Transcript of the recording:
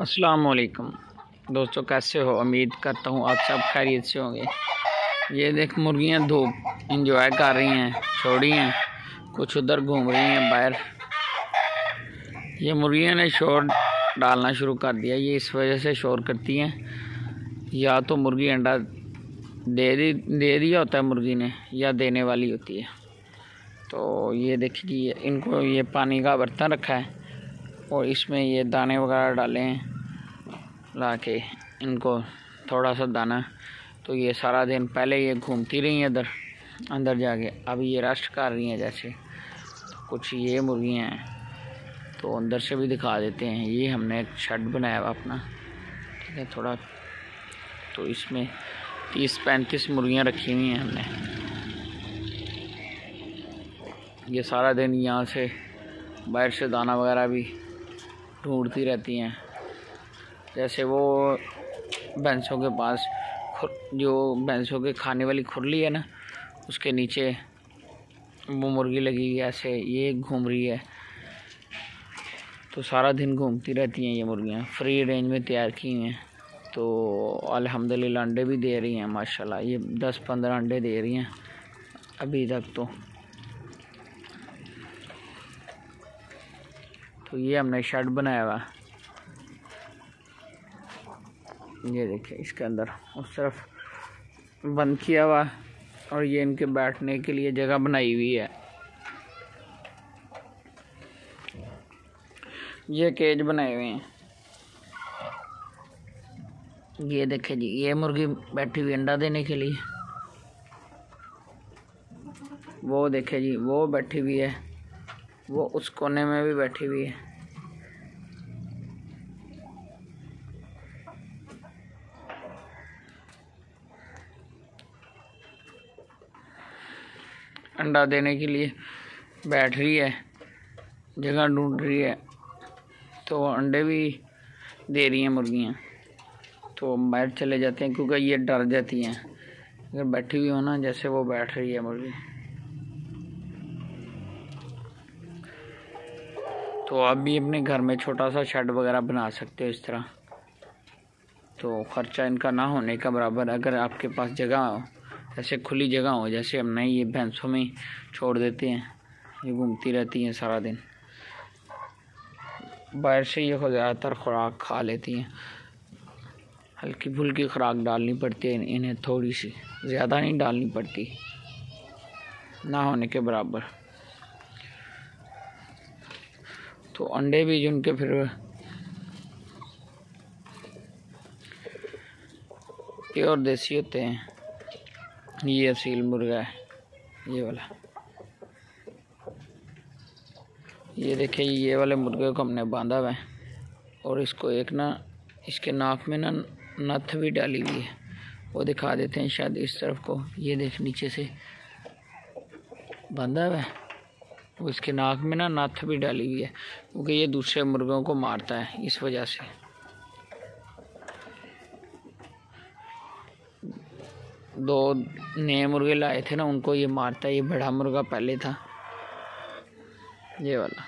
अस्सलाम वालेकुम दोस्तों, कैसे हो? उम्मीद करता हूँ आप सब खैरियत से होंगे। ये देख, मुर्गियाँ धूप इंजॉय कर रही हैं, छोड़ी हैं, कुछ उधर घूम रही हैं, बाहर। ये मुर्गियाँ ने शोर डालना शुरू कर दिया। ये इस वजह से शोर करती हैं। या तो मुर्गी अंडा दे दी, दे दिया होता है मुर्गी ने, या देने वाली होती है। तो ये देखिए, इनको ये पानी का बर्तन रखा है। और इसमें ये दाने वगैरह डाले ला के इनको थोड़ा सा दाना। तो ये सारा दिन पहले ये घूमती रही इधर, अंदर जाके। अब ये रेस्ट कर रही हैं जैसे। तो कुछ ये मुर्गियाँ हैं तो अंदर से भी दिखा देते हैं। ये हमने एक शेड बनाया हुआ अपना। ठीक है, थोड़ा। तो इसमें तीस पैंतीस मुर्गियाँ रखी हुई हैं हमने। ये सारा दिन यहाँ से बाहर से दाना वगैरह भी ढूंढती रहती हैं। जैसे वो भैंसों के पास जो भैंसों के खाने वाली खुरली है ना, उसके नीचे वो मुर्गी लगी है, ऐसे ये घूम रही है। तो सारा दिन घूमती रहती हैं ये मुर्गियाँ। फ्री रेंज में तैयार की हैं। तो अल्हम्दुलिल्लाह अंडे भी दे रही हैं, माशाल्लाह, ये दस पंद्रह अंडे दे रही हैं अभी तक तो। तो ये हमने शर्ट बनाया हुआ ये देखिए, इसके अंदर उस तरफ़ बंद किया हुआ और ये इनके बैठने के लिए जगह बनाई हुई है। ये केज बनाए हुए हैं। ये देखे जी, ये मुर्गी बैठी हुई अंडा देने के लिए। वो देखे जी, वो बैठी हुई है। वो उस कोने में भी बैठी हुई है। अंडा देने के लिए बैठ रही है, जगह ढूंढ रही है तो अंडे भी दे रही हैं मुर्गियाँ। तो बाहर चले जाते हैं क्योंकि ये डर जाती हैं। अगर बैठी हुई हो ना, जैसे वो बैठ रही है मुर्गी। तो आप भी अपने घर में छोटा सा शेड वगैरह बना सकते हो इस तरह। तो ख़र्चा इनका ना होने का बराबर अगर आपके पास जगह हो, ऐसे खुली जगह हो, जैसे हम नहीं ये भैंसों में छोड़ देते हैं, ये घूमती रहती हैं सारा दिन। बाहर से ये ज़्यादातर खुराक खा लेती हैं। हल्की फुल्की खुराक डालनी पड़ती है इन्हें थोड़ी सी, ज़्यादा नहीं डालनी पड़ती, ना होने के बराबर। तो अंडे भी जिनके फिर प्योर देसी होते हैं। ये असील मुर्गा है, ये वाला। ये देखिए, ये वाले मुर्गे को हमने बांधा हुआ है और इसको एक ना, इसके नाक में ना नथ भी डाली हुई है। वो दिखा देते हैं शायद इस तरफ़ को। ये देख नीचे से बांधा हुआ है। वो इसके नाक में ना नथ भी डाली हुई है, क्योंकि ये दूसरे मुर्गों को मारता है, इस वजह से। दो नए मुर्गे लाए थे ना, उनको ये मारता है ये बड़ा मुर्गा पहले था। ये वाला।